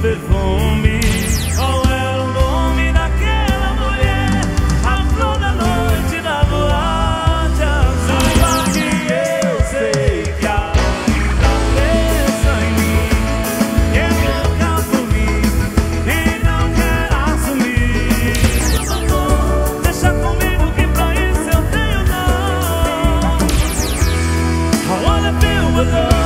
perfume. Qual é o nome daquela mulher? A flor da noite da boate azul. Saiba que eu sei que a vida pensa em mim. É louca por mim e não quer assumir. Deixa comigo que pra isso eu tenho não. Olha, meu amor.